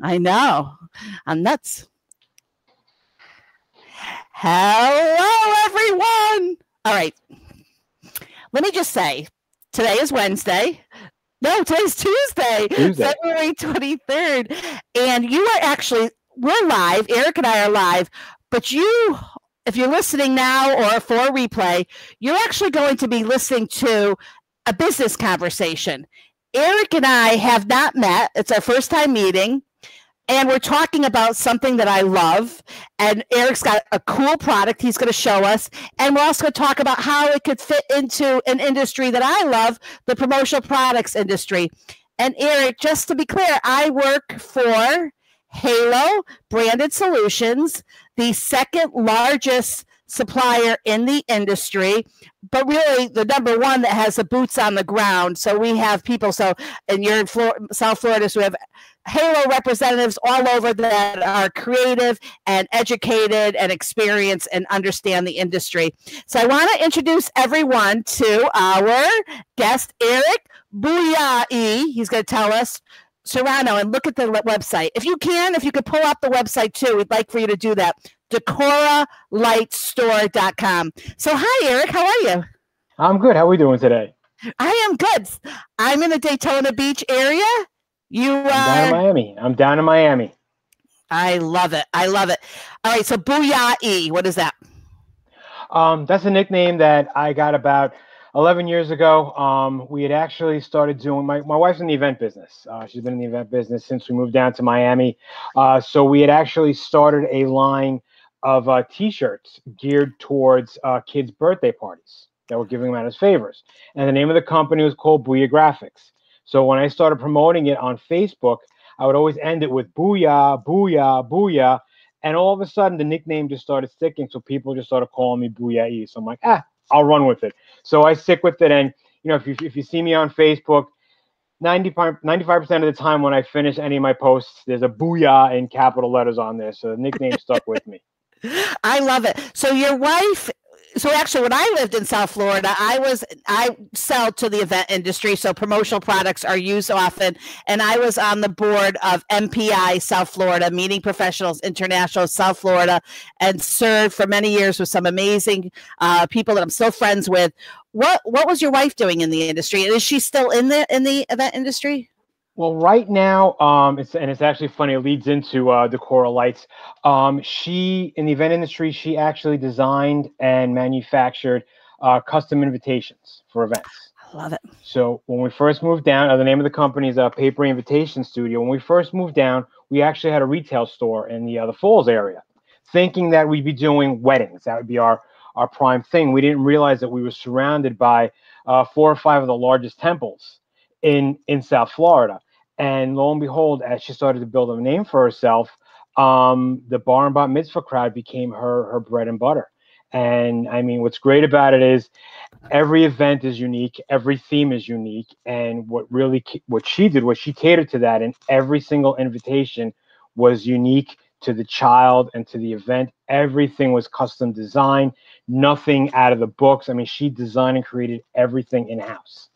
I know. I'm nuts. Hello, everyone. All right. Let me just say today is Wednesday. No, today's Tuesday, Tuesday, February 23rd. And you are actually, we're live. Eric and I are live. But you, if you're listening now or for a replay, you're actually going to be listening to a business conversation. Eric and I have not met. It's our first time meeting and we're talking about something that I love. And Eric's got a cool product he's going to show us. And we're also going to talk about how it could fit into an industry that I love, the promotional products industry. And Eric, just to be clear, I work for Halo Branded Solutions, the second largest supplier in the industry, but really the number one that has the boots on the ground. So we have people. So, and you're in Florida, South Florida, so we have Halo representatives all over that are creative and educated and experienced and understand the industry. So I want to introduce everyone to our guest, Eric Bouyaie. He's going to tell us Serrano and look at the website. If you can, if you could pull up the website too, we'd like for you to do that decoralightsstore.com. So, hi, Eric. How are you? I'm good. How are we doing today? I am good. I'm in the Daytona Beach area. You are I'm down in Miami. I'm down in Miami. I love it. I love it. All right. So, Bouyaie, what is that? Um, that's a nickname that I got about 11 years ago. Um, we had actually started doing my, my wife's in the event business. Uh, she's been in the event business since we moved down to Miami. Uh, so we had actually started a line of uh, T-shirts geared towards uh, kids' birthday parties that were giving them out as favors. And the name of the company was called Booyah Graphics. So when I started promoting it on Facebook, I would always end it with Booyah, Booyah, Booyah. And all of a sudden, the nickname just started sticking. So people just started calling me Booyah. So I'm like, ah, I'll run with it. So I stick with it. And, you know, if you, if you see me on Facebook, 95, 95% of the time when I finish any of my posts, there's a Booyah in capital letters on there. So the nickname stuck with me. I love it. So your wife so actually when I lived in South Florida, I was I sell to the event industry, so promotional products are used often, and I was on the board of MPI South Florida, Meeting Professionals International South Florida, and served for many years with some amazing uh, people that I'm still friends with. What what was your wife doing in the industry? Is she still in the in the event industry? Well, right now, um, it's and it's actually funny. It leads into uh, Decora Lights. Um, she in the event industry, she actually designed and manufactured uh, custom invitations for events. I love it. So when we first moved down, uh, the name of the company is uh, Paper Invitation Studio. When we first moved down, we actually had a retail store in the uh, the Falls area, thinking that we'd be doing weddings. That would be our our prime thing. We didn't realize that we were surrounded by uh, four or five of the largest temples in in South Florida and lo and behold, as she started to build a name for herself, um, the bar and bat mitzvah crowd became her her bread and butter. And I mean, what's great about it is every event is unique, every theme is unique, and what really what she did was she catered to that, and every single invitation was unique to the child and to the event. Everything was custom designed, nothing out of the books. I mean, she designed and created everything in house.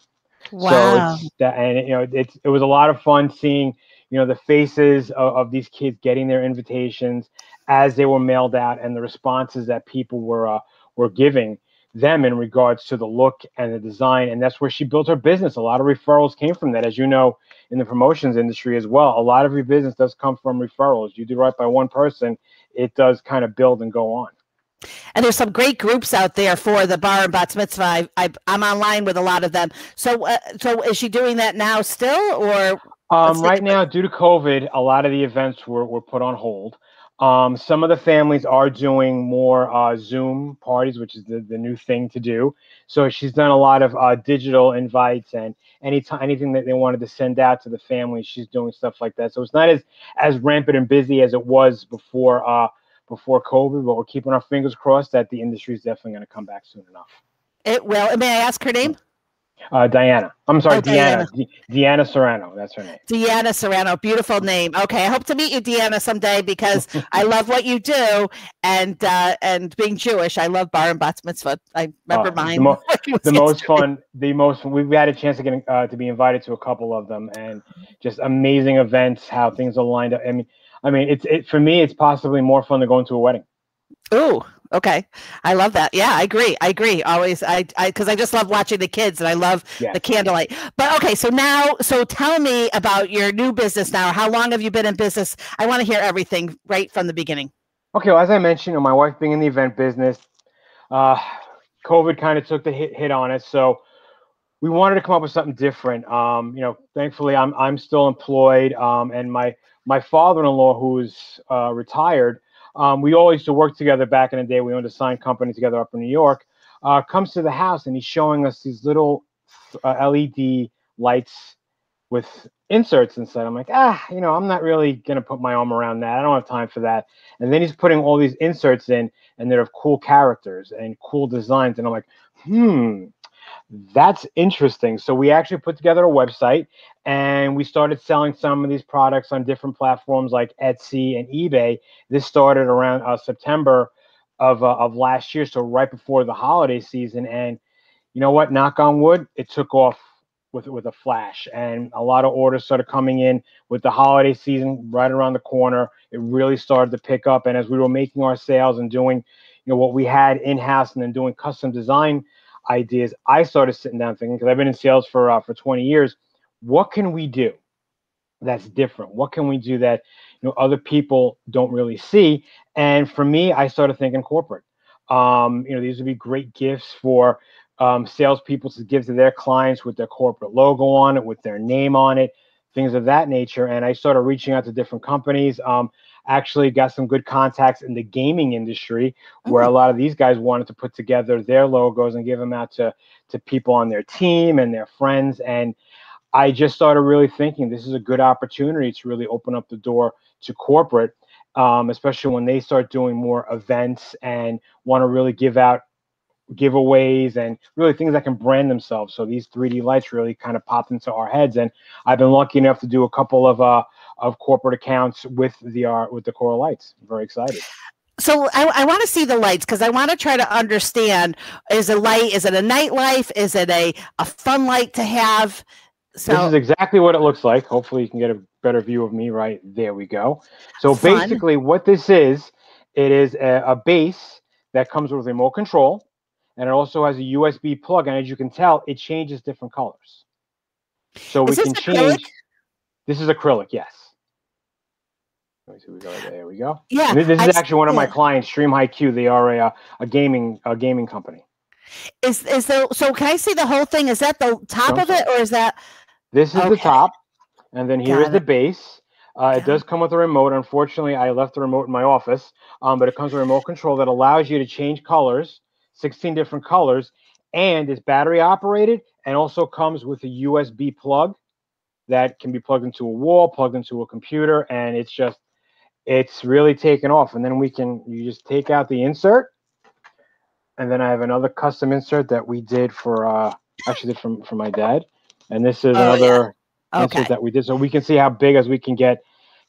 Wow. So it's that, and you know, it's it was a lot of fun seeing you know the faces of, of, these kids getting their invitations as they were mailed out and the responses that people were uh, were giving them in regards to the look and the design and that's where she built her business. A lot of referrals came from that as you know in the promotions industry as well. A lot of your business does come from referrals. You do right by one person it does kind of build and go on and there's some great groups out there for the bar and bat mitzvah. I, I, am online with a lot of them. So, uh, so is she doing that now still, or? Um, right now, due to COVID, a lot of the events were, were put on hold. Um, some of the families are doing more uh, Zoom parties, which is the, the new thing to do. So she's done a lot of uh, digital invites and anytime anything that they wanted to send out to the families, she's doing stuff like that. So it's not as as rampant and busy as it was before uh, before COVID, but we're keeping our fingers crossed that the industry is definitely going to come back soon enough. It will. May I ask her name? Uh, Diana. I'm sorry, oh, Deanna. Deanna Serrano. That's her name. Deanna Serrano. Beautiful name. Okay, I hope to meet you, Deanna, someday because I love what you do, and uh, and being Jewish, I love bar and bat mitzvah. I remember uh, mine. The, mo- the most fun. The most. We've had a chance to get uh, to be invited to a couple of them, and just amazing events. How things are lined up. I mean, I mean, it's it for me. It's possibly more fun than going to a wedding. Oh, okay. I love that. Yeah, I agree. I agree. Always, I, I, because I just love watching the kids and I love yeah. the candlelight. But okay, so now, so tell me about your new business now. How long have you been in business? I want to hear everything right from the beginning. Okay, well, as I mentioned, you know, my wife being in the event business, uh, COVID kind of took the hit hit on it. So we wanted to come up with something different. Um, you know, thankfully, I'm I'm still employed, um, and my my father-in-law, who's uh, retired um, we all used to work together back in the day. We owned a sign company together up in New York. Uh, comes to the house and he's showing us these little uh, LED lights with inserts inside. I'm like, ah, you know, I'm not really gonna put my arm around that. I don't have time for that. And then he's putting all these inserts in, and they're of cool characters and cool designs. And I'm like, hmm, that's interesting. So we actually put together a website and we started selling some of these products on different platforms like Etsy and eBay. This started around uh, September of, uh, of last year, so right before the holiday season. And you know what? Knock on wood, it took off with with a flash, and a lot of orders started coming in with the holiday season right around the corner. It really started to pick up, and as we were making our sales and doing, you know, what we had in house, and then doing custom design ideas, I started sitting down thinking because I've been in sales for uh, for 20 years. What can we do that's different? What can we do that you know other people don't really see? And for me, I started thinking corporate. Um, you know, these would be great gifts for um, salespeople to give to their clients with their corporate logo on it, with their name on it, things of that nature. And I started reaching out to different companies. Um, actually got some good contacts in the gaming industry where a mm-hmm. lot of these guys wanted to put together their logos and give them out to to people on their team and their friends and I just started really thinking this is a good opportunity to really open up the door to corporate, um, especially when they start doing more events and want to really give out giveaways and really things that can brand themselves. So these 3D lights really kind of popped into our heads, and I've been lucky enough to do a couple of uh, of corporate accounts with the uh, with Decora Lights. I'm very excited. So I, I want to see the lights because I want to try to understand: is a light? Is it a nightlife? Is it a a fun light to have? So this is exactly what it looks like. Hopefully, you can get a better view of me. Right there, we go. So fun. basically, what this is, it is a, a base that comes with remote control, and it also has a USB plug. And as you can tell, it changes different colors. So is we can change. This is acrylic, yes. Let me see. We go there. We go. Yeah. this, this is actually one of my clients, Stream HiQ. They are a, a gaming a gaming company. Is is the so? Can I see the whole thing? Is that the top of it, or is that? This is okay. the top, and then here Got is it. the base. Uh, it does come with a remote. Unfortunately, I left the remote in my office, um, but it comes with a remote control that allows you to change colors, 16 different colors, and it's battery operated, and also comes with a USB plug that can be plugged into a wall, plugged into a computer, and it's just it's really taken off. And then we can you just take out the insert, and then I have another custom insert that we did for uh actually from for my dad, and this is oh, another yeah. okay. insert that we did, so we can see how big as we can get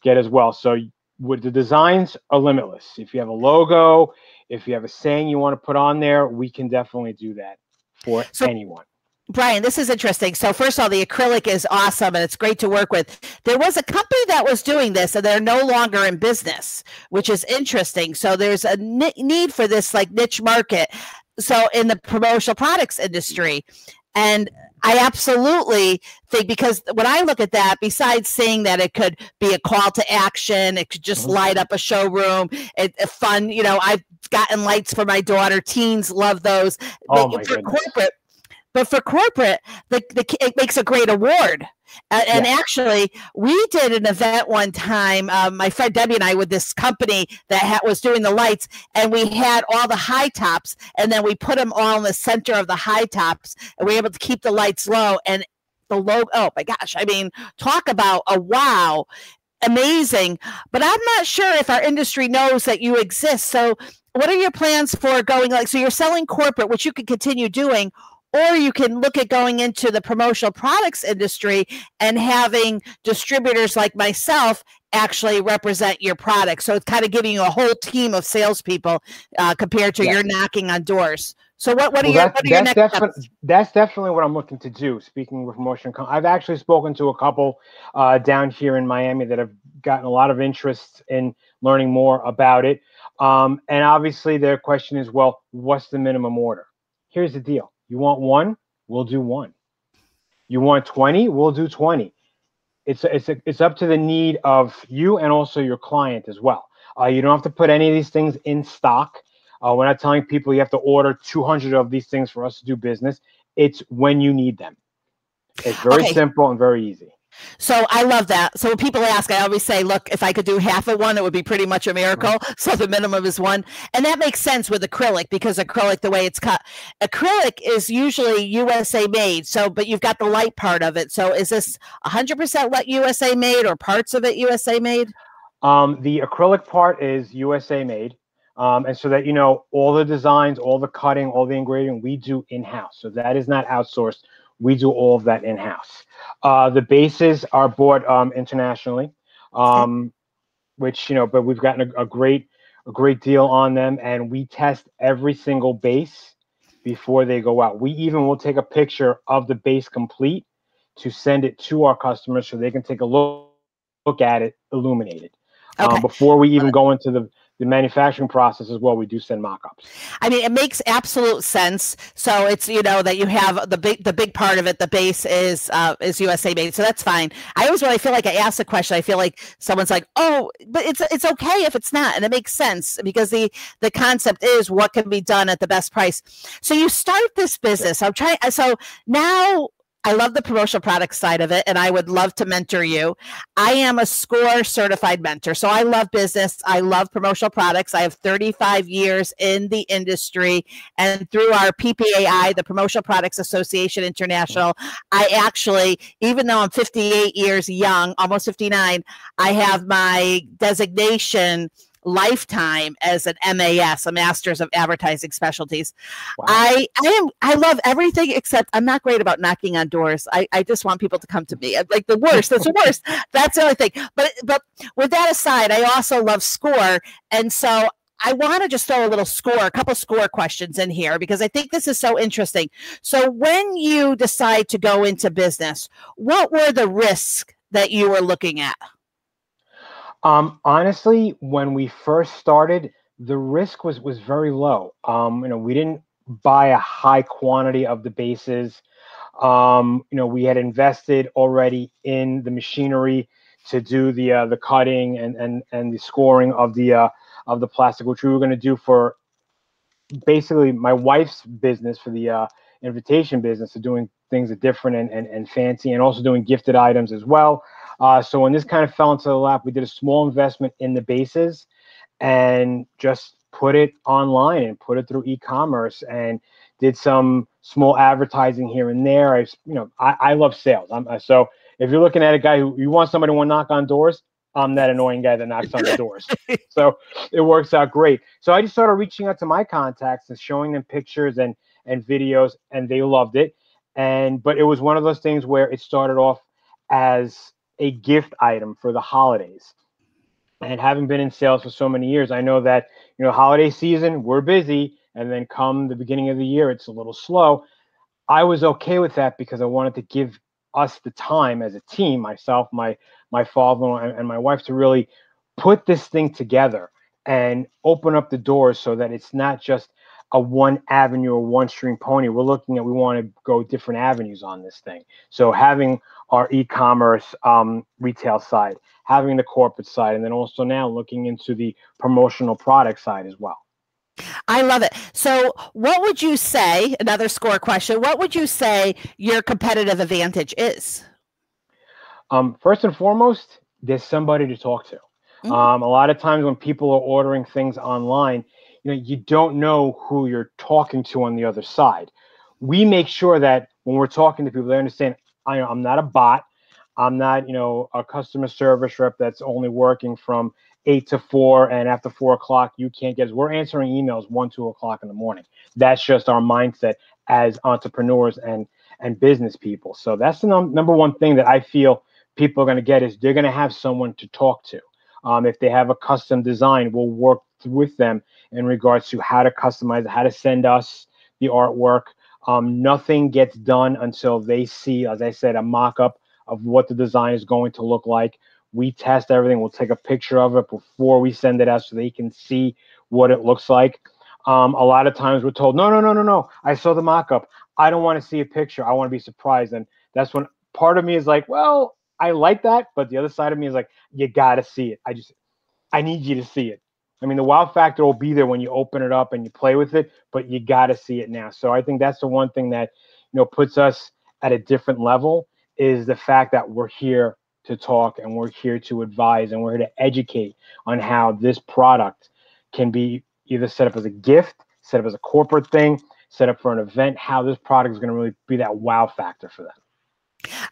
get as well. So with the designs are limitless. If you have a logo, if you have a saying you want to put on there, we can definitely do that for so, anyone. Brian, this is interesting. So, first of all, the acrylic is awesome and it's great to work with. There was a company that was doing this and they're no longer in business, which is interesting. So, there's a need for this like niche market. So, in the promotional products industry. And I absolutely think because when I look at that, besides saying that it could be a call to action, it could just mm-hmm. light up a showroom, it, it fun. You know, I've gotten lights for my daughter. Teens love those. Oh my for goodness. corporate, but for corporate, the, the it makes a great award. And yeah. actually, we did an event one time. Um, my friend Debbie and I with this company that ha- was doing the lights, and we had all the high tops, and then we put them all in the center of the high tops, and we were able to keep the lights low. And the low, oh my gosh! I mean, talk about a wow, amazing. But I'm not sure if our industry knows that you exist. So, what are your plans for going? Like, so you're selling corporate, which you could continue doing or you can look at going into the promotional products industry and having distributors like myself actually represent your product. So it's kind of giving you a whole team of salespeople uh, compared to yeah. you're knocking on doors. So what, what well, are your, what are that's, your defi- that's definitely what I'm looking to do. Speaking with promotion, I've actually spoken to a couple uh, down here in Miami that have gotten a lot of interest in learning more about it. Um, and obviously, their question is, well, what's the minimum order? Here's the deal: you want one, we'll do one. You want 20, we'll do 20 it's it's it's up to the need of you and also your client as well. Uh, you don't have to put any of these things in stock. Uh, we're not telling people you have to order 200 of these things for us to do business. It's when you need them. It's very okay. simple and very easy. So I love that. So when people ask, I always say, look, if I could do half of one, it would be pretty much a miracle. So the minimum is one. And that makes sense with acrylic because acrylic, the way it's cut, acrylic is usually USA made. So, but you've got the light part of it. So is this 100% what USA made or parts of it USA made? Um, the acrylic part is USA made. Um, and so that you know all the designs, all the cutting, all the engraving we do in house. So that is not outsourced. We do all of that in house. Uh, the bases are bought um, internationally, um, which you know, but we've gotten a, a, great a great deal on them, and we test every single base before they go out. We even will take a picture of the base complete to send it to our customers so they can take a look look at it illuminated um, okay. um, before we even go into the the manufacturing process as well we do send mock-ups. I mean it makes absolute sense. So it's you know that you have the big the big part of it the base is uh, is usa made so that's fine. I always when i feel like i ask a question i feel like someone's like oh but it's it's okay if it's not and it makes sense because the the concept is what can be done at the best price. So you start this business. I'm trying so now I love the promotional product side of it, and I would love to mentor you. I am a SCORE certified mentor. So I love business. I love promotional products. I have 35 years in the industry. And through our PPAI, the Promotional Products Association International, I actually, even though I'm 58 years young, almost 59, I have my designation lifetime as an MAS, a Masters of Advertising Specialties. Wow. I I am I love everything except I'm not great about knocking on doors. I, I just want people to come to me. Like the worst. That's the worst. That's the only thing. But but with that aside, I also love score. And so I want to just throw a little score, a couple score questions in here because I think this is so interesting. So, when you decide to go into business, what were the risks that you were looking at? Um, honestly, when we first started, the risk was was very low. Um, you know, we didn't buy a high quantity of the bases. Um, you know, we had invested already in the machinery to do the uh, the cutting and and and the scoring of the uh, of the plastic, which we were going to do for basically my wife's business for the uh, invitation business of doing things that different and, and, and fancy and also doing gifted items as well. Uh, so when this kind of fell into the lap, we did a small investment in the bases and just put it online and put it through e-commerce and did some small advertising here and there. I, you know, I, I love sales. I'm, uh, so if you're looking at a guy who you want somebody to to knock on doors, I'm that annoying guy that knocks on the doors. so it works out great. So I just started reaching out to my contacts and showing them pictures and and videos, and they loved it. And but it was one of those things where it started off as a gift item for the holidays. And having been in sales for so many years, I know that you know holiday season we're busy, and then come the beginning of the year it's a little slow. I was okay with that because I wanted to give us the time as a team, myself, my my father, and, and my wife, to really put this thing together and open up the doors so that it's not just a one avenue or one stream pony. We're looking at we want to go different avenues on this thing. So having our e-commerce um, retail side, having the corporate side, and then also now looking into the promotional product side as well. I love it. So, what would you say? Another score question. What would you say your competitive advantage is? Um, first and foremost, there's somebody to talk to. Mm-hmm. Um, a lot of times when people are ordering things online, you know, you don't know who you're talking to on the other side. We make sure that when we're talking to people, they understand I, know I'm not a bot. I'm not, you know, a customer service rep that's only working from eight to four, and after four o'clock you can't get. Us. we're answering emails one, two o'clock in the morning. That's just our mindset as entrepreneurs and and business people. So that's the num- number one thing that I feel people are going to get is they're going to have someone to talk to. Um, if they have a custom design, we'll work with them in regards to how to customize, how to send us the artwork. Um, nothing gets done until they see, as I said, a mock-up of what the design is going to look like. We test everything. We'll take a picture of it before we send it out so they can see what it looks like. Um, a lot of times we're told, no, no, no, no, no. I saw the mock-up. I don't want to see a picture. I want to be surprised. And that's when part of me is like, well, I like that, but the other side of me is like, you got to see it. I just, I need you to see it. I mean, the wow factor will be there when you open it up and you play with it, but you got to see it now. So I think that's the one thing that, you know, puts us at a different level is the fact that we're here to talk and we're here to advise and we're here to educate on how this product can be either set up as a gift, set up as a corporate thing, set up for an event, how this product is going to really be that wow factor for them.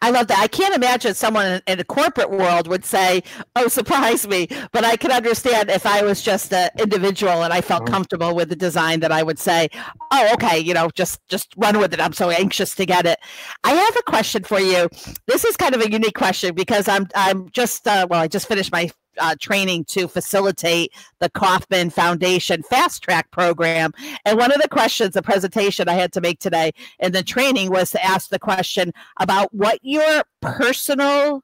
I love that. I can't imagine someone in a corporate world would say, "Oh, surprise me," but I can understand if I was just an individual and I felt comfortable with the design that I would say, "Oh, okay, you know, just just run with it. I'm so anxious to get it." I have a question for you. This is kind of a unique question because I'm I'm just uh, well, I just finished my uh, training to facilitate the Kauffman Foundation FastTrac program. And one of the questions, the presentation I had to make today in the training was to ask the question about what your personal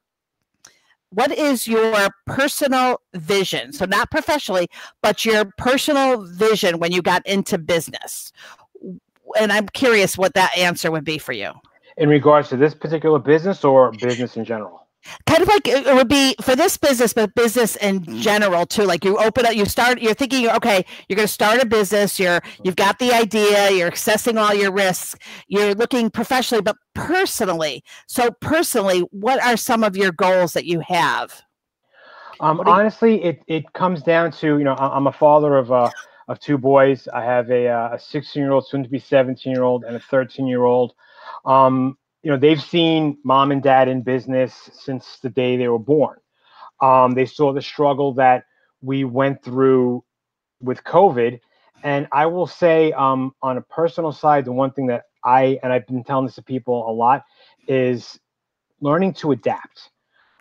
what is your personal vision? So not professionally but your personal vision when you got into business. And i'm curious what that answer would be for you. In regards to this particular business or business in general kind of like it would be for this business but business in mm. general too like you open up you start you're thinking okay you're going to start a business you're you've got the idea you're assessing all your risks you're looking professionally but personally so personally what are some of your goals that you have? Um, honestly it, it comes down to you know i'm a father of uh of two boys. I have a, uh, a 16 year old soon to be 17 year old and a 13 year old um, you know they've seen mom and dad in business since the day they were born. Um, they saw the struggle that we went through with covid. And i will say um, on a personal side the one thing that i and i've been telling this to people a lot is learning to adapt.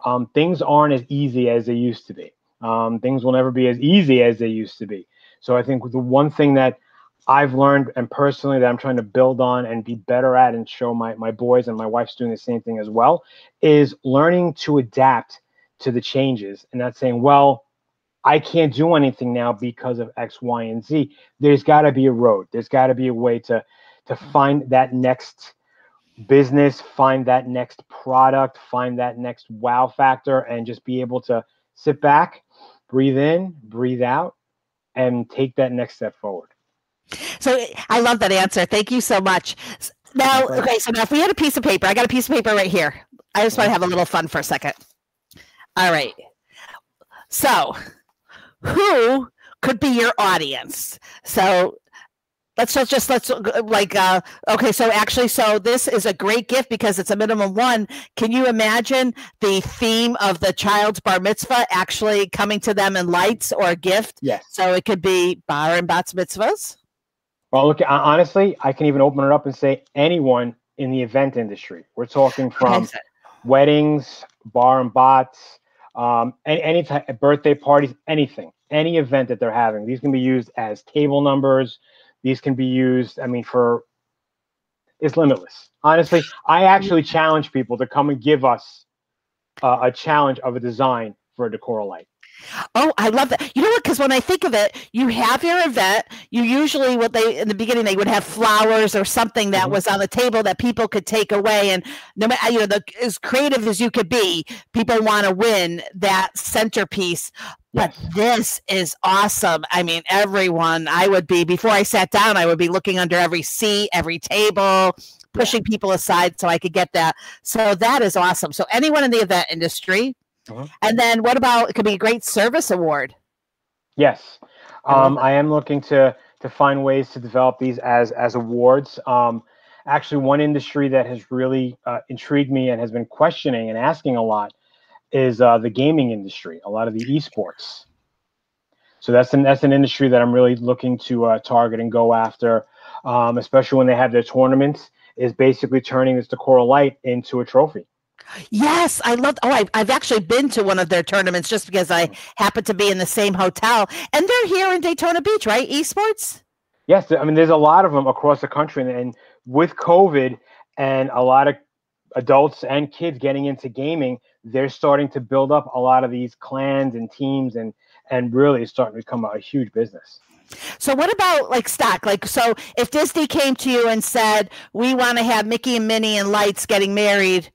Um, things aren't as easy as they used to be. Um, things will never be as easy as they used to be. So i think the one thing that I've learned and personally that I'm trying to build on and be better at and show my, my boys and my wife's doing the same thing as well is learning to adapt to the changes and not saying, well, I can't do anything now because of X, Y, and Z. There's got to be a road. There's got to be a way to to find that next business, find that next product, find that next wow factor, and just be able to sit back, breathe in, breathe out, and take that next step forward. So I love that answer. Thank you so much. Now, okay, so now if we had a piece of paper, I got a piece of paper right here. I just want to have a little fun for a second. All right. So, who could be your audience? So, let's just, just let's like uh okay so actually so this is a great gift because it's a minimum one can you imagine the theme of the child's bar mitzvah actually coming to them in lights or a gift yes so it could be bar and bat mitzvahs well, look, honestly, I can even open it up and say anyone in the event industry. We're talking from weddings, bar and bots, um, any, any type, birthday parties, anything, any event that they're having. These can be used as table numbers. These can be used, I mean, for it's limitless. Honestly, I actually challenge people to come and give us uh, a challenge of a design for a decor light. Oh, I love that. You know what? Because when I think of it, you have your event. You usually, what they in the beginning, they would have flowers or something that mm-hmm. was on the table that people could take away. And no matter, you know, the, as creative as you could be, people want to win that centerpiece. But this is awesome. I mean, everyone, I would be, before I sat down, I would be looking under every seat, every table, pushing people aside so I could get that. So that is awesome. So, anyone in the event industry, uh-huh. And then what about it could be a great service award? Yes. Um, I am looking to to find ways to develop these as as awards. Um, actually one industry that has really uh, intrigued me and has been questioning and asking a lot is uh, the gaming industry, a lot of the esports. So that's an that's an industry that I'm really looking to uh, target and go after, um, especially when they have their tournaments. Is basically turning this Decora Light into a trophy. Yes, I love. Oh, I've, I've actually been to one of their tournaments just because I happen to be in the same hotel, and they're here in Daytona Beach, right? Esports. Yes, I mean there's a lot of them across the country, and, and with COVID and a lot of adults and kids getting into gaming, they're starting to build up a lot of these clans and teams and and really starting to become a huge business. So what about like stock? Like so if Disney came to you and said, "We want to have Mickey and Minnie and Lights getting married,"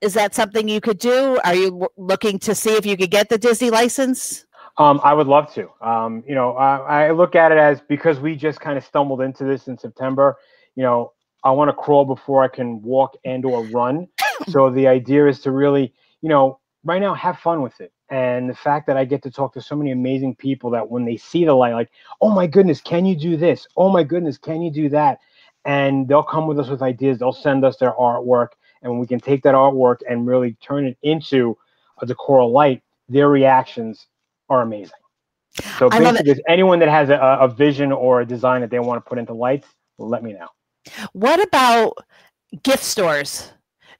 is that something you could do? Are you looking to see if you could get the Disney license? Um, I would love to. Um, you know, I, I look at it as because we just kind of stumbled into this in September. You know, I want to crawl before I can walk and or run. so the idea is to really, you know, right now have fun with it. And the fact that I get to talk to so many amazing people that when they see the light, like, oh my goodness, can you do this? Oh my goodness, can you do that? And they'll come with us with ideas. They'll send us their artwork, and when we can take that artwork and really turn it into a Decora light. Their reactions are amazing. So basically, anyone that has a, a vision or a design that they want to put into lights, let me know. What about gift stores?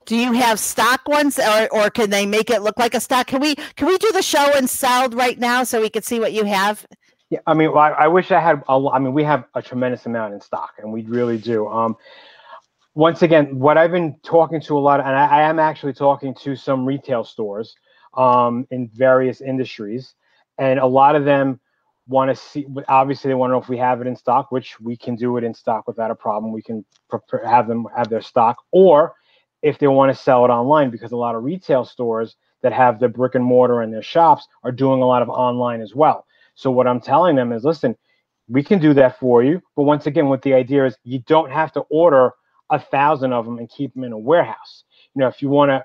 Do you have stock ones, or, or can they make it look like a stock? Can we can we do the show and sell right now so we can see what you have? Yeah, I mean, I, I wish I had. A, I mean, we have a tremendous amount in stock, and we really do. Um, once again, what I've been talking to a lot, and I, I am actually talking to some retail stores um, in various industries, and a lot of them want to see obviously they want to know if we have it in stock which we can do it in stock without a problem. We can have them have their stock or if they want to sell it online because a lot of retail stores that have the brick and mortar in their shops are doing a lot of online as well. So what i'm telling them is listen we can do that for you but once again what the idea is you don't have to order a thousand of them and keep them in a warehouse. You know if you want to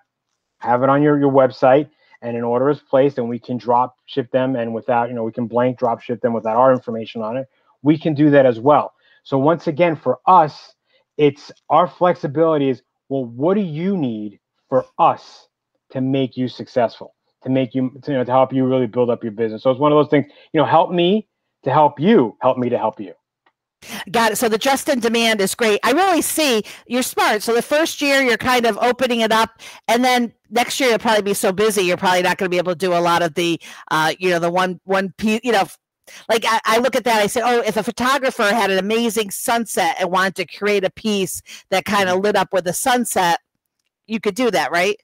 have it on your, your website and an order is placed and we can drop ship them and without you know we can blank drop ship them without our information on it we can do that as well. So once again for us it's our flexibility is well what do you need for us to make you successful to make you to, you know to help you really build up your business? So it's one of those things you know help me to help you help me to help you Got it. So the just in demand is great. I really see you're smart. So the first year you're kind of opening it up, and then next year you'll probably be so busy you're probably not going to be able to do a lot of the, uh, you know, the one one piece. You know, like I, I look at that, I say, oh, if a photographer had an amazing sunset and wanted to create a piece that kind of lit up with a sunset, you could do that, right?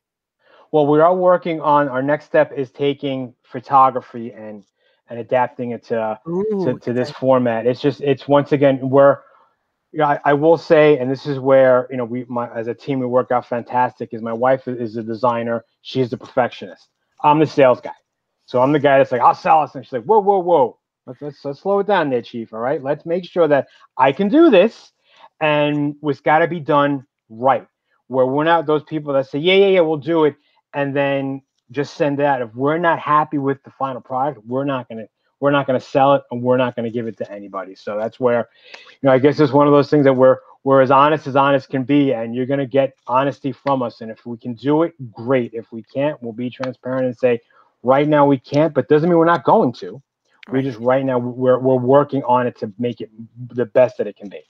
Well, we are working on our next step is taking photography and and adapting it to uh, Ooh, to, to, this format. It's just it's once again where you know, I, I, will say, and this is where you know we my as a team we work out fantastic. Is my wife is a designer, she's the perfectionist. I'm the sales guy, so I'm the guy that's like I'll sell us, and she's like whoa whoa whoa, let's let's, let's slow it down there, chief. All right, let's make sure that I can do this, and it's got to be done right. Where we're not those people that say yeah yeah yeah we'll do it, and then just send that. If we're not happy with the final product, we're not gonna we're not gonna sell it and we're not gonna give it to anybody. So that's where, you know, I guess it's one of those things that we're we're as honest as honest can be, and you're gonna get honesty from us. And if we can do it, great. If we can't, we'll be transparent and say, right now we can't, but doesn't mean we're not going to. We're just right now we're we're working on it to make it the best that it can be.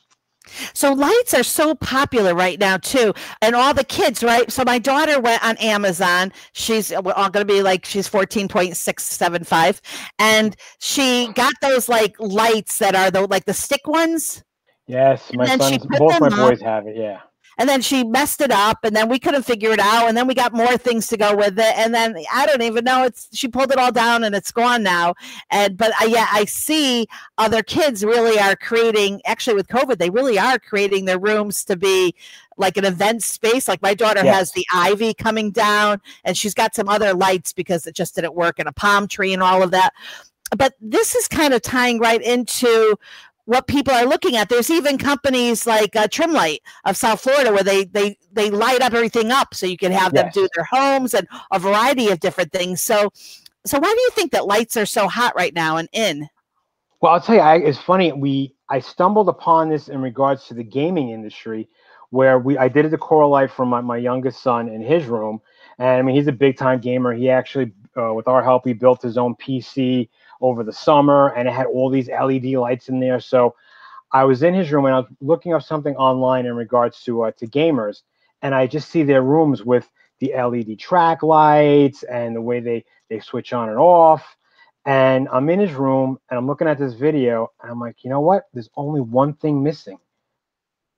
So lights are so popular right now too, and all the kids, right? So my daughter went on Amazon. She's all going to be like she's fourteen point six seven five, and she got those like lights that are the like the stick ones. Yes, my sons, both my boys have it. Yeah and then she messed it up and then we couldn't figure it out and then we got more things to go with it and then i don't even know it's she pulled it all down and it's gone now and but I, yeah i see other kids really are creating actually with covid they really are creating their rooms to be like an event space like my daughter yes. has the ivy coming down and she's got some other lights because it just didn't work and a palm tree and all of that but this is kind of tying right into what people are looking at. There's even companies like uh, Trimlight of South Florida where they they they light up everything up so you can have yes. them do their homes and a variety of different things. So, so why do you think that lights are so hot right now and in? Well, I'll tell you, I, it's funny. We I stumbled upon this in regards to the gaming industry where we I did a decor light for my, my youngest son in his room. And I mean, he's a big time gamer. He actually, uh, with our help, he built his own PC over the summer and it had all these LED lights in there. So I was in his room and I was looking up something online in regards to uh, to gamers, and I just see their rooms with the LED track lights and the way they they switch on and off. And I'm in his room and I'm looking at this video and I'm like, you know what? There's only one thing missing,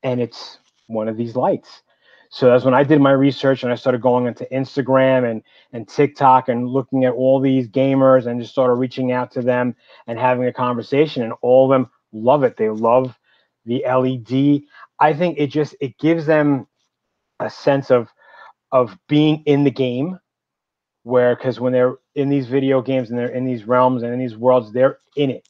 and it's one of these lights. So that's when I did my research and I started going into Instagram and and TikTok and looking at all these gamers and just started reaching out to them and having a conversation. And all of them love it. They love the LED. I think it just it gives them a sense of of being in the game where because when they're in these video games and they're in these realms and in these worlds they're in it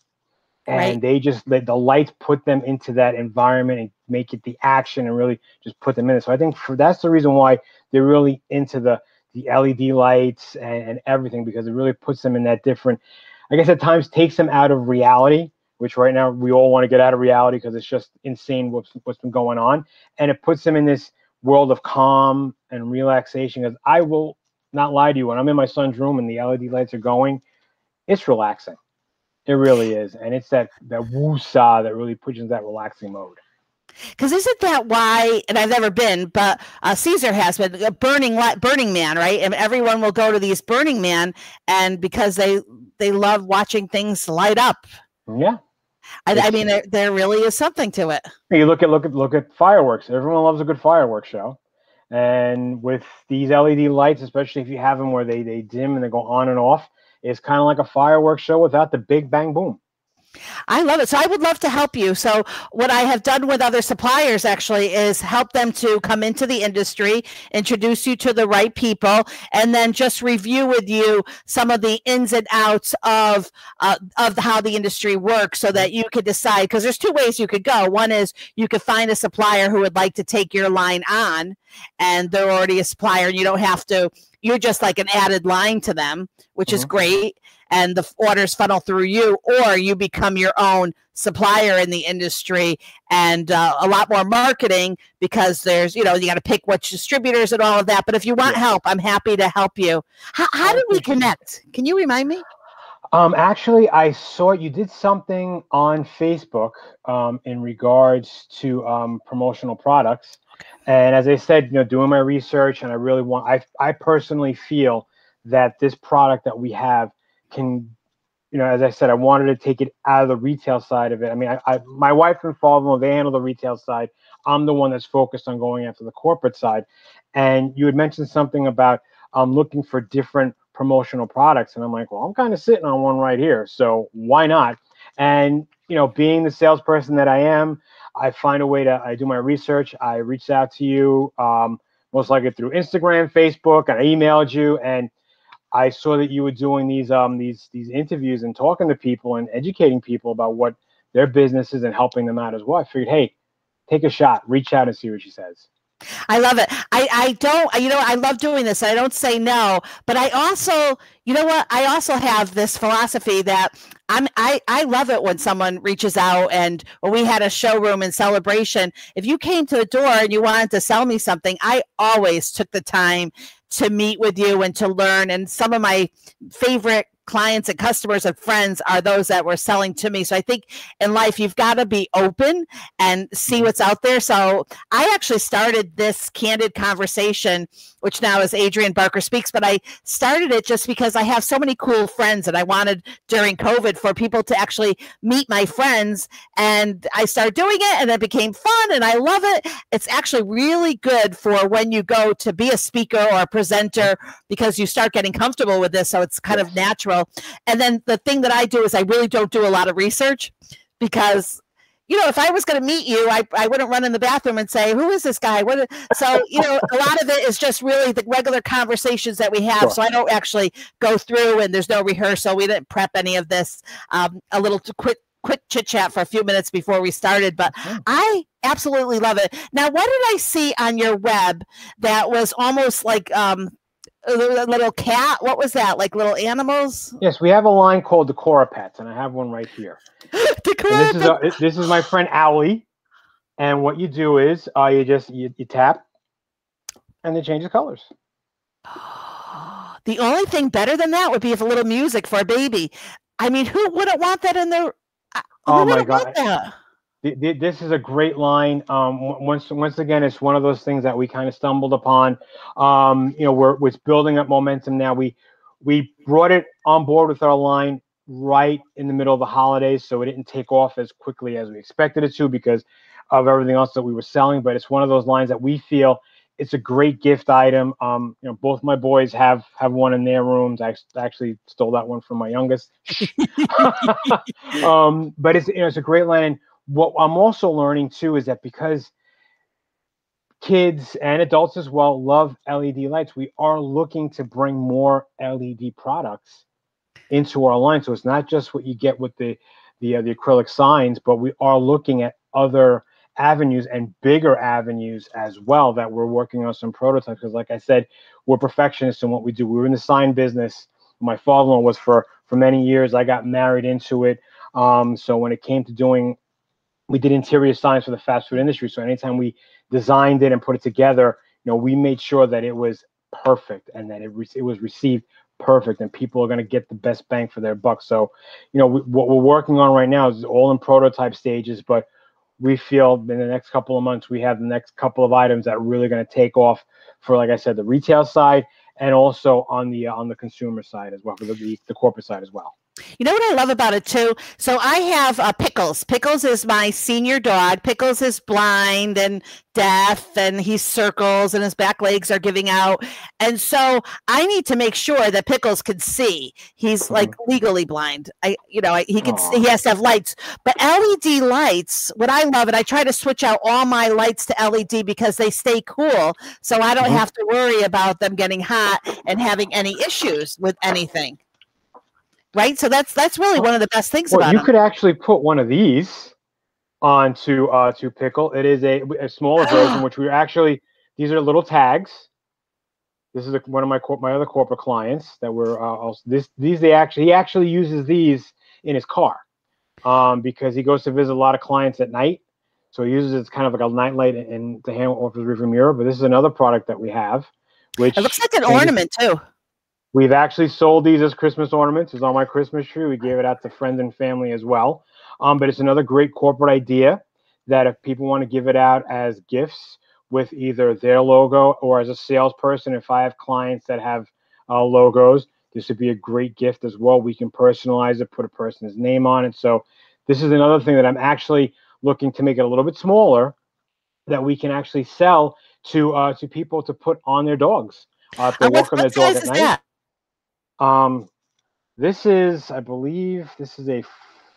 and right. they just let the lights put them into that environment and make it the action and really just put them in it so i think for that's the reason why they're really into the the led lights and, and everything because it really puts them in that different i guess at times takes them out of reality which right now we all want to get out of reality because it's just insane what's what's been going on, and it puts them in this world of calm and relaxation. Because I will not lie to you, when I'm in my son's room and the LED lights are going, it's relaxing. It really is, and it's that that woosah that really puts you in that relaxing mode. Because isn't that why? And I've never been, but uh, Caesar has been a Burning Burning Man, right? And everyone will go to these Burning Man, and because they they love watching things light up. Yeah, I, I mean, there, there really is something to it. You look at look at look at fireworks. Everyone loves a good fireworks show, and with these LED lights, especially if you have them where they they dim and they go on and off, it's kind of like a fireworks show without the big bang boom. I love it. So I would love to help you. So what I have done with other suppliers actually is help them to come into the industry, introduce you to the right people, and then just review with you some of the ins and outs of uh, of how the industry works, so that you could decide. Because there's two ways you could go. One is you could find a supplier who would like to take your line on, and they're already a supplier, and you don't have to. You're just like an added line to them, which mm-hmm. is great and the orders funnel through you, or you become your own supplier in the industry and uh, a lot more marketing because there's, you know, you got to pick which distributors and all of that. But if you want yeah. help, I'm happy to help you. How, how did we connect? Can you remind me? Um, actually, I saw you did something on Facebook um, in regards to um, promotional products. And as I said, you know, doing my research, and I really want, I, I personally feel that this product that we have can you know, as I said, I wanted to take it out of the retail side of it. I mean, I, I my wife and father they handle the retail side. I'm the one that's focused on going after the corporate side. And you had mentioned something about um, looking for different promotional products, and I'm like, well, I'm kind of sitting on one right here, so why not? And you know, being the salesperson that I am, I find a way to. I do my research. I reached out to you, um, most likely through Instagram, Facebook, and I emailed you, and I saw that you were doing these um these these interviews and talking to people and educating people about what their business is and helping them out as well. I figured, hey, take a shot, reach out and see what she says. I love it. I, I don't, you know, I love doing this. I don't say no, but I also, you know what? I also have this philosophy that I'm, I, I love it when someone reaches out and when we had a showroom in Celebration, if you came to the door and you wanted to sell me something, I always took the time to meet with you and to learn. And some of my favorite clients and customers and friends are those that were selling to me. So I think in life, you've got to be open and see what's out there. So I actually started this candid conversation, which now is Adrienne Barker Speaks, but I started it just because I have so many cool friends and I wanted during COVID for people to actually meet my friends. And I started doing it and it became fun and I love it. It's actually really good for when you go to be a speaker or a presenter because you start getting comfortable with this. So it's kind of natural and then the thing that I do is I really don't do a lot of research because you know, if I was going to meet you, I, I wouldn't run in the bathroom and say, "Who is this guy?" What? So, you know, a lot of it is just really the regular conversations that we have. Sure. So I don't actually go through, and there's no rehearsal. We didn't prep any of this. Um, a little quick quick chit chat for a few minutes before we started, but I absolutely love it. Now, what did I see on your web that was almost like um, a little cat. What was that? Like little animals? Yes, we have a line called Decora Pets, and I have one right here. This is a, this is my friend Owlie, And what you do is uh, you just you, you tap, and it changes colors. The only thing better than that would be if a little music for a baby. I mean, who wouldn't want that in their? Oh my god! This is a great line. Um, once once again, it's one of those things that we kind of stumbled upon. Um, you know, we're it's building up momentum now. We we brought it on board with our line right in the middle of the holidays, so it didn't take off as quickly as we expected it to because of everything else that we were selling. But it's one of those lines that we feel it's a great gift item. Um, you know, both my boys have have one in their rooms. I actually stole that one from my youngest. um, but it's you know it's a great line. What I'm also learning too is that because kids and adults as well love LED lights, we are looking to bring more LED products into our line. So it's not just what you get with the the uh, the acrylic signs, but we are looking at other avenues and bigger avenues as well that we're working on some prototypes. Because like i said we're perfectionists in what we do. We were in the sign business. My father-in-law was for for many years. I got married into it. Um, so when it came to doing we did interior signs for the fast food industry. So anytime we designed it and put it together you know we made sure that it was perfect and that it, re- it was received perfect and people are going to get the best bang for their buck. So you know we, what we're working on right now is all in prototype stages but we feel in the next couple of months we have the next couple of items that are really going to take off for like i said the retail side and also on the uh, on the consumer side as well for the, the corporate side as well you know what I love about it too? So I have uh, Pickles. Pickles is my senior dog. Pickles is blind and deaf, and he circles, and his back legs are giving out. And so I need to make sure that Pickles can see. He's mm-hmm. like legally blind. I, you know, I, he can. See, he has to have lights. But LED lights, what I love, and I try to switch out all my lights to LED because they stay cool, so I don't mm-hmm. have to worry about them getting hot and having any issues with anything right? So that's that's really one of the best things well, about you them. could actually put one of these onto uh to pickle. It is a, a smaller version, which we actually these are little tags. This is a, one of my my other corporate clients that were uh, also, this these they actually he actually uses these in his car um, because he goes to visit a lot of clients at night. So he uses it as kind of like a night light and to hang off his rearview mirror. But this is another product that we have, which it looks like an ornament too. We've actually sold these as Christmas ornaments. It's on my Christmas tree. We gave it out to friends and family as well. Um, but it's another great corporate idea that if people want to give it out as gifts with either their logo or as a salesperson, if I have clients that have uh, logos, this would be a great gift as well. We can personalize it, put a person's name on it. So this is another thing that I'm actually looking to make it a little bit smaller that we can actually sell to uh, to people to put on their dogs. Uh, if they walk on their dog at night. That? Um, this is, I believe, this is a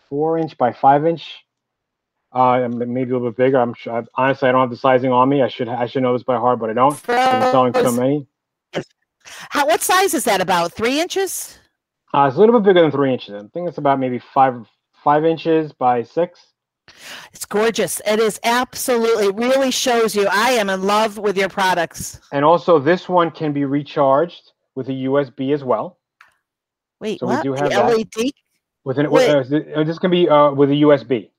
four inch by five inch. Uh, maybe a little bit bigger. I'm sure. I, honestly, I don't have the sizing on me. I should. I should know this by heart, but I don't. I'm selling so many. How? What size is that? About three inches? Uh, it's a little bit bigger than three inches. I think it's about maybe five five inches by six. It's gorgeous. It is absolutely it really shows you I am in love with your products. And also, this one can be recharged with a USB as well. Wait, so what? we do have the LED. With an, Wait. Uh, this can be uh, with a USB.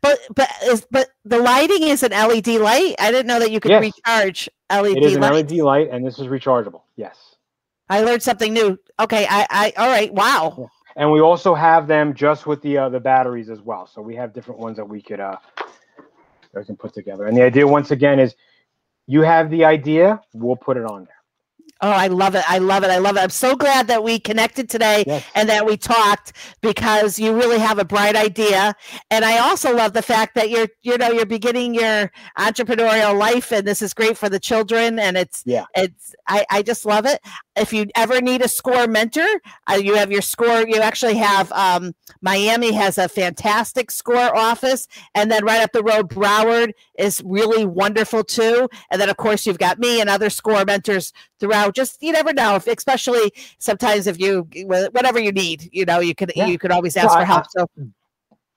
But but is, but the lighting is an LED light. I didn't know that you could yes. recharge LED. It is lights. an LED light, and this is rechargeable. Yes. I learned something new. Okay, I, I all right. Wow. And we also have them just with the uh, the batteries as well. So we have different ones that we could uh that we can put together. And the idea once again is you have the idea, we'll put it on. Oh, I love it. I love it. I love it. I'm so glad that we connected today yes. and that we talked because you really have a bright idea. And I also love the fact that you're, you know, you're beginning your entrepreneurial life and this is great for the children. And it's, yeah, it's, I, I just love it. If you ever need a SCORE mentor, uh, you have your SCORE. You actually have, um, Miami has a fantastic SCORE office. And then right up the road, Broward is really wonderful too. And then of course you've got me and other SCORE mentors throughout. Just you never know, if, especially sometimes if you whatever you need, you know, you can yeah. you could always ask for help. So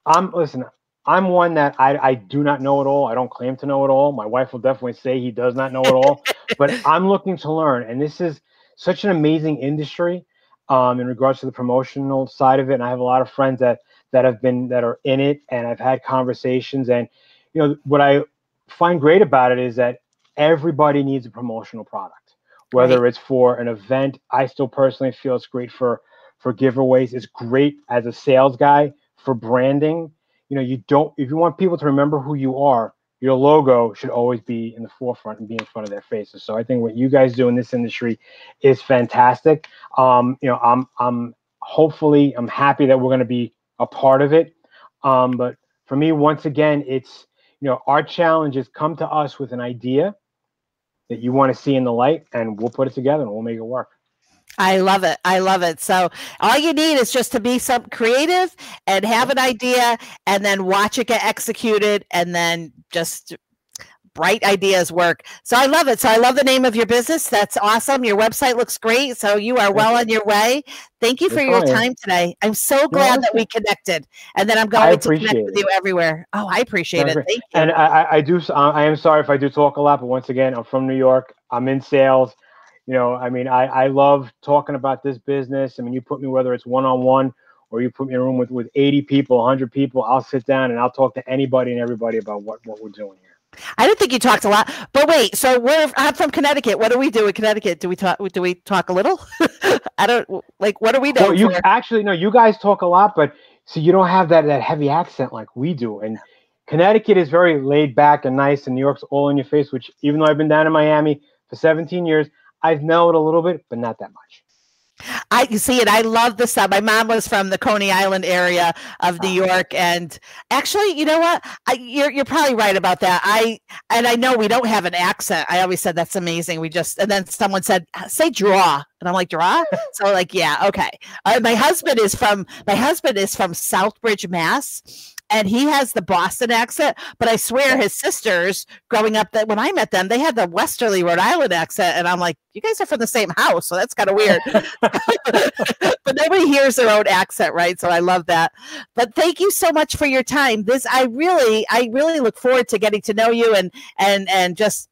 I'm listen. I'm one that I, I do not know it all. I don't claim to know it all. My wife will definitely say he does not know it all, but I'm looking to learn. And this is such an amazing industry um, in regards to the promotional side of it. And I have a lot of friends that that have been that are in it, and I've had conversations. And you know what I find great about it is that everybody needs a promotional product, whether right. it's for an event. I still personally feel it's great for for giveaways. It's great as a sales guy for branding. You know, you don't if you want people to remember who you are, your logo should always be in the forefront and be in front of their faces. So I think what you guys do in this industry is fantastic. Um, you know, I'm I'm hopefully I'm happy that we're going to be a part of it. Um, but for me, once again, it's you know our challenge is come to us with an idea that you want to see in the light, and we'll put it together and we'll make it work. I love it. I love it. So all you need is just to be some creative and have an idea and then watch it get executed and then just bright ideas work. So I love it. So I love the name of your business. That's awesome. Your website looks great. So you are well on your way. Thank you for your time today. I'm so glad that we connected, and then I'm going to connect with you everywhere. Oh, I appreciate it. Thank you. And I, I do. I am sorry if I do talk a lot, but once again, I'm from New York. I'm in sales you know, I mean, I, I love talking about this business. I mean, you put me whether it's one on one or you put me in a room with, with 80 people, 100 people, I'll sit down and I'll talk to anybody and everybody about what, what we're doing here. I don't think you talked a lot, but wait. So we're I'm from Connecticut. What do we do in Connecticut? Do we talk? Do we talk a little? I don't like. What are we doing? Well, you actually no. You guys talk a lot, but so you don't have that that heavy accent like we do. And Connecticut is very laid back and nice, and New York's all in your face. Which even though I've been down in Miami for 17 years, I've mellowed a little bit, but not that much. I see it. I love the stuff. My mom was from the Coney Island area of New ah. York, and actually, you know what? I, you're you're probably right about that. I and I know we don't have an accent. I always said that's amazing. We just and then someone said say draw, and I'm like draw. so like yeah, okay. Uh, my husband is from my husband is from Southbridge, Mass and he has the Boston accent. But I swear, his sisters growing up, that when I met them, they had the Westerly Rhode Island accent, and I'm like, you guys are from the same house, so that's kind of weird. but nobody hears their own accent, right? So I love that. But thank you so much for your time. This I really, I really look forward to getting to know you and and and just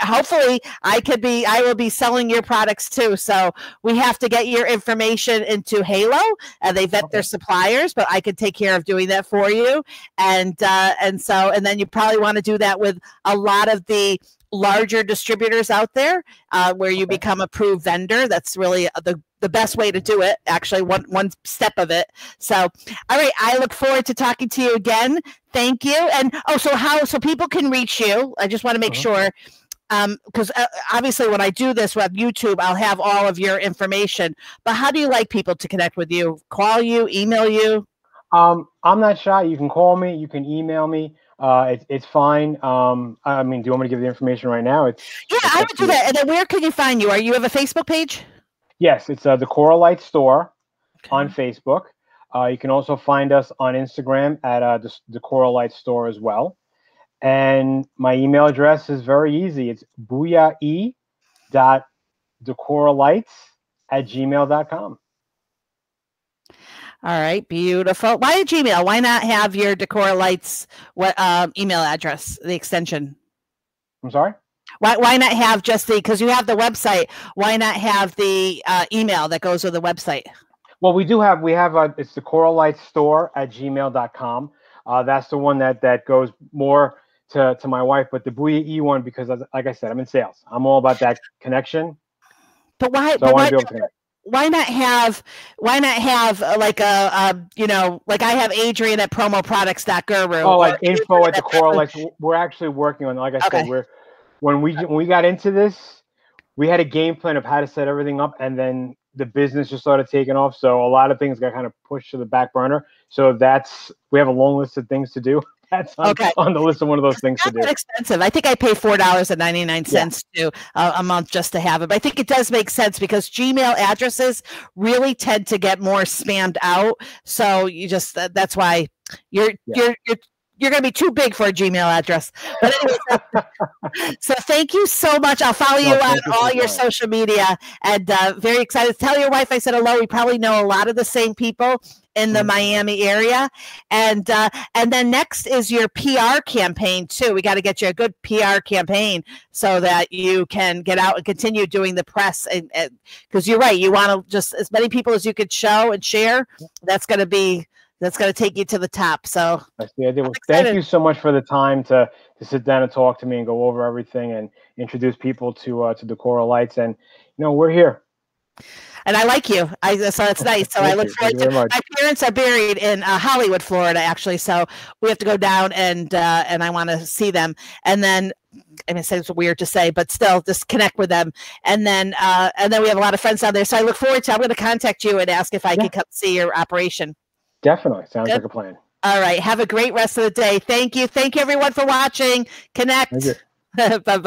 hopefully I could be I will be selling your products too. So we have to get your information into Halo and they vet okay. their suppliers, but I could take care of doing that for you. And uh, and so and then you probably want to do that with a lot of the larger distributors out there uh, where you okay. become approved vendor. That's really the the best way to do it actually one one step of it so all right i look forward to talking to you again thank you and oh so how so people can reach you i just want to make uh-huh. sure because um, uh, obviously when I do this with YouTube, I'll have all of your information. But how do you like people to connect with you? Call you, email you? Um, I'm not shy. You can call me. You can email me. Uh, it, it's fine. Um, I mean, do you want me to give the information right now? It's yeah, it's I would do that. And then where can you find you? Are you have a Facebook page? Yes, it's uh, Decora Light Store okay. on Facebook. Uh, you can also find us on Instagram at uh, the, Decora Light Store as well. And my email address is very easy. It's booyah dot decoralights at gmail.com. All right, beautiful. Why Gmail? Why not have your Decora Lights what um, email address, the extension? I'm sorry. Why why not have just the because you have the website? Why not have the uh, email that goes with the website? Well, we do have we have a, it's Decora Lights Store at gmail.com. Uh, that's the one that that goes more to, to my wife, but the Booya E one because, like I said, I'm in sales. I'm all about that connection. But why? So but why, why not have why not have uh, like a, a, you know like I have Adrienne at promoproducts.guru. Oh, like info at Decora Like we're actually working on. Like I okay. said, we're when we when we got into this, we had a game plan of how to set everything up, and then the business just started taking off. So a lot of things got kind of pushed to the back burner. So that's we have a long list of things to do that's on, okay. on the list of one of those things to do. expensive. I think I pay four dollars and ninety nine cents yeah. to uh, a month just to have it. But I think it does make sense because Gmail addresses really tend to get more spammed out. So you just uh, that's why you're yeah. you're you're you're going to be too big for a Gmail address. But anyway, so, thank you so much. I'll follow you on you all your social media and uh, very excited. Tell your wife I said hello. We probably know a lot of the same people in the mm-hmm. Miami area. And uh, and then next is your PR campaign too. We got to get you a good PR campaign so that you can get out and continue doing the press. And because you're right, you want to just as many people as you could show and share. That's going to be that's going to take you to the top. So that's the idea. Well, thank you so much for the time to to sit down and talk to me and go over everything and introduce people to uh, to Decora Lights. And you know, we're here. And I like you. I so it's nice. So I look forward to. My parents are buried in uh, Hollywood, Florida, actually. So we have to go down and uh, and I want to see them. And then I mean, it's weird to say, but still, just connect with them. And then, uh, and then we have a lot of friends down there. So I look forward to. I'm going to contact you and ask if I yeah. can come see your operation. Definitely, sounds Good. like a plan. All right. Have a great rest of the day. Thank you. Thank you, everyone, for watching. Connect. bye bye.